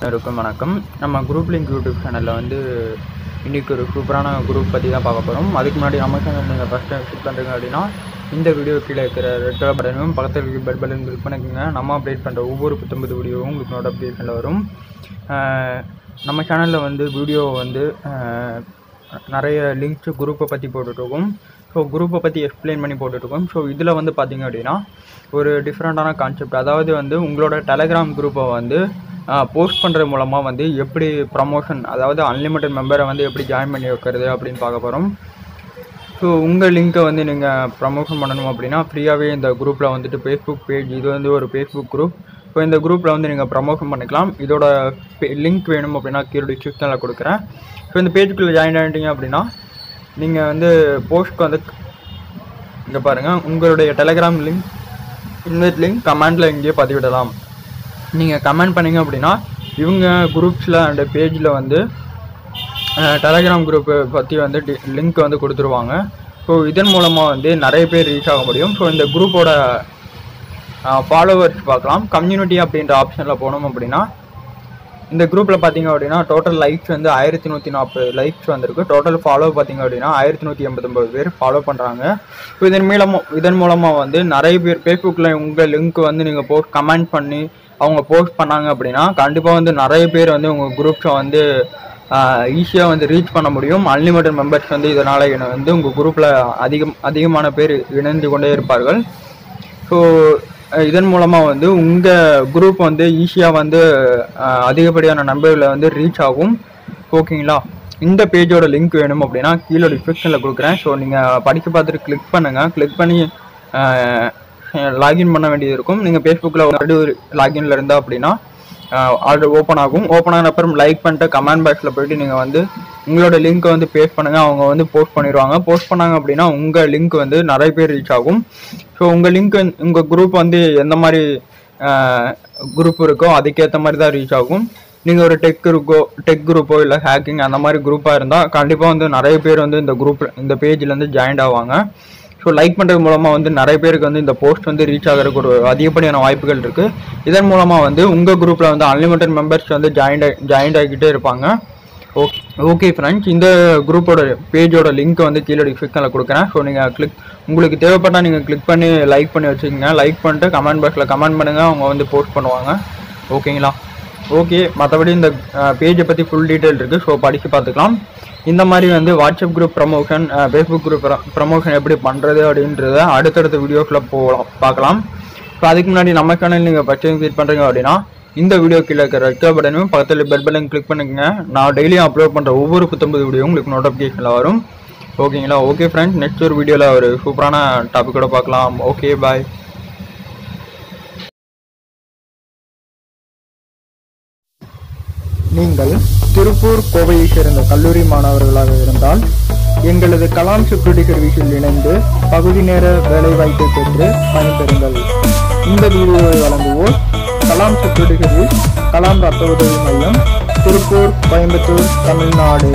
அனைவருக்கும் வணக்கம். நம்ம குரூப் லிங்க் யூடியூப் சேனலில் வந்து இன்றைக்கி ஒரு சூப்பரான குரூப் பற்றி தான் பார்க்க போகிறோம் அதுக்கு முன்னாடி நம்ம சேனல் நீங்கள் ஃபஸ்ட் டைம் பண்ணுறீங்க அப்படின்னா இந்த வீடியோ கீழே இருக்கிற ரெட் கலர் பட்டனும் பக்கத்தில் இருக்கிற பெட் பட்டன் கிளிக் பண்ணிக்கோங்க. நம்ம அப்டேட் பண்ணுற ஒவ்வொரு புத்தம்பது வீடியோவும் உங்களுக்கு நோட்டிஃபிகேஷனில் வரும். நம்ம சேனலில் வந்து வீடியோ வந்து நிறைய லிங்க்ஸ் குரூப்பை பற்றி போட்டுட்ருக்கோம் ஸோ குரூப்பை பற்றி எக்ஸ்பிளைன் பண்ணி போட்டுட்ருக்கோம் ஸோ இதில் வந்து பார்த்திங்க அப்படின்னா ஒரு டிஃப்ரெண்ட்டான கான்செப்ட் அதாவது வந்து உங்களோட டெலகிராம் குரூப்பை வந்து போஸ்ட் பண்ணுறது மூலமாக வந்து எப்படி ப்ரமோஷன் அதாவது அன்லிமிட்டட் மெம்பரை வந்து எப்படி ஜாயின் பண்ணி வைக்கிறது அப்படின்னு பார்க்க போகிறோம் ஸோ உங்கள் லிங்க்கை வந்து நீங்கள் ப்ரமோஷன் பண்ணணும் அப்படின்னா ஃப்ரீயாகவே இந்த குரூப்பில் வந்துட்டு ஃபேஸ்புக் பேஜ் இது வந்து ஒரு ஃபேஸ்புக் குரூப் ஸோ இந்த குரூப்பில் வந்து நீங்கள் ப்ரமோஷன் பண்ணிக்கலாம். இதோட லிங்க் வேணும் அப்படின்னா கீழே டிஸ்கிரிப்ஷனில் கொடுக்குறேன். ஸோ இந்த பேஜுக்குள்ளே ஜாயின் ஆகிட்டீங்க அப்படின்னா நீங்கள் வந்து போஸ்ட்க்கு வந்து இங்கே பாருங்கள் உங்களுடைய டெலகிராம் லிங்க் இன்வெட் லிங்க் கமெண்டில் இங்கேயே பதிவிடலாம். நீங்கள் கமெண்ட் பண்ணீங்க அப்படின்னா இவங்க குரூப்ஸில் அண்ட் பேஜில் வந்து டெலகிராம் குரூப்பை பற்றி வந்து லிங்க் வந்து கொடுத்துருவாங்க. ஸோ இதன் மூலமாக வந்து நிறைய பேர் ரீச் ஆக முடியும். ஸோ இந்த குரூப்போட ஃபாலோவர்ஸ் பார்க்கலாம். கம்யூனிட்டி அப்படின்ற ஆப்ஷனில் போனோம் அப்படின்னா இந்த குரூப்பில் பார்த்தீங்க அப்படின்னா டோட்டல் லைக்ஸ் வந்து ஆயிரத்தி நூற்றி நாற்பது லைக்ஸ் வந்திருக்கு. டோட்டல் ஃபாலோ பார்த்தீங்க அப்படின்னா ஆயிரத்தி நூற்றி எண்பத்தொம்பது பேர் ஃபாலோ பண்ணுறாங்க ஸோ இதன் மூலமாக இதன் மூலமாக வந்து நிறைய பேர் ஃபேஸ்புக்கில் உங்கள் லிங்க் வந்து நீங்கள் போட்டு கமெண்ட் பண்ணி அவங்க போஸ்ட் பண்ணாங்க அப்படின்னா கண்டிப்பாக வந்து நிறைய பேர் வந்து உங்கள் குரூப்ஸை வந்து ஈஸியாக வந்து ரீச் பண்ண முடியும். அன்லிமிட்டட் மெம்பர்ஸ் வந்து இதனால் வந்து உங்கள் குரூப்பில் அதிகம் அதிகமான பேர் இணைந்து கொண்டே இருப்பார்கள். ஸோ இதன் மூலமாக வந்து உங்கள் குரூப் வந்து ஈஸியாக வந்து அதிகப்படியான நம்பர்களை வந்து ரீச் ஆகும். ஓகேங்களா இந்த பேஜோட லிங்க் வேணும் அப்படின்னா கீழே டிஸ்கிரிப்ஷனில் கொடுக்குறேன். ஸோ நீங்கள் படித்து பார்த்துட்டு கிளிக் பண்ணுங்கள் கிளிக் பண்ணி லாகின் பண்ண வேண்டியது இருக்கும். நீங்கள் ஃபேஸ்புக்கில் ஆல்ரெடி லாகின்ல இருந்தால் அப்படின்னா ஆல்ரெடி ஓப்பன் ஆகும். ஓப்பன் ஆன அப்புறம் லைக் பண்ணிட்டு கமெண்ட் பாக்ஸில் போயிட்டு நீங்கள் வந்து உங்களோட லிங்க்கை வந்து பேஸ்ட் பண்ணுங்கள் அவங்க வந்து போஸ்ட் பண்ணிடுவாங்க. போஸ்ட் பண்ணாங்க அப்படின்னா உங்கள் லிங்க் வந்து நிறைய பேர் ரீச் ஆகும். ஸோ உங்கள் லிங்க் உங்கள் குரூப் வந்து எந்த மாதிரி குரூப் இருக்கோ அதுக்கேற்ற மாதிரி தான் ரீச் ஆகும். நீங்கள் ஒரு டெக் இருக்கோ டெக் குரூப்போ இல்லை ஹேக்கிங் அந்த மாதிரி குரூப்பாக இருந்தால் கண்டிப்பாக வந்து நிறைய பேர் வந்து இந்த குரூப் இந்த பேஜ்லேருந்து ஜாயின் ஆவாங்க. ஸோ லைக் பண்ணுறது மூலமாக வந்து நிறைய பேருக்கு வந்து இந்த போஸ்ட் வந்து ரீச் ஆகிறதுக்கு ஒரு அதிகப்படியான வாய்ப்புகள் இருக்குது இதன் மூலமாக வந்து உங்கள் குரூப்பில் வந்து அன்லிமிட்டட் மெம்பர்ஸ் வந்து ஜாயின் ஜாயின் ஆகிக்கிட்டே இருப்பாங்க. ஓகே ஓகே ஃப்ரெண்ட்ஸ் இந்த குரூப்போட பேஜோட லிங்க் வந்து கீழே டிஸ்கிரிப்ஷனில் கொடுக்குறேன். ஸோ நீங்கள் கிளிக் உங்களுக்கு தேவைப்பட்டால் நீங்கள் கிளிக் பண்ணி லைக் பண்ணி வச்சுக்கோங்க. லைக் பண்ணிட்டு கமெண்ட் பாக்ஸில் கமெண்ட் பண்ணுங்கள் அவங்க வந்து போஸ்ட் பண்ணுவாங்க. ஓகேங்களா ஓகே மற்றபடி இந்த பேஜை பற்றி ஃபுல் டீட்டெயில் இருக்குது ஸோ படித்து பார்த்துக்கலாம். இந்த மாதிரி வந்து WhatsApp group promotion Facebook group promotion எப்படி பண்ணுறது அப்படின்றத அடுத்தடுத்த வீடியோக்குள்ளே போகலாம் பார்க்கலாம். ஸோ அதுக்கு முன்னாடி நம்ம சேனல் நீங்கள் ஃபஸ்ட் விசிட் பண்ணுறீங்க அப்படின்னா இந்த வீடியோ கீழே இருக்கிற ரெட் பட்டனும் பக்கத்தில் பெல் பட்டன் கிளிக் பண்ணுங்க. நான் டெய்லியும் அப்லோட் பண்ணுற ஒவ்வொரு புத்தம்பது வீடியோ உங்களுக்கு நோட்டிஃபிகேஷனில் வரும். ஓகேங்களா ஓகே ஃப்ரெண்ட்ஸ் நெக்ஸ்ட் ஒரு வீடியோவில் ஒரு சூப்பரான டாப்பிக்கோட பார்க்கலாம். ஓகே பாய் நீங்கள் திருப்பூர் கோவையை சேர்ந்த கல்லூரி மாணவர்களாக இருந்தால் எங்களது கலாம் செக்யூரிட்டி சர்வீஸில் இணைந்து பகுதி நேர வேலைவாய்ப்பை பெற்று பயன்பெறுங்கள் இந்த வீடியோவை வழங்குவோர் கலாம் செக்யூரிட்டி சர்வீஸ் கலாம் ரத்த உதவி மையம் திருப்பூர் கோயம்புத்தூர் தமிழ்நாடு.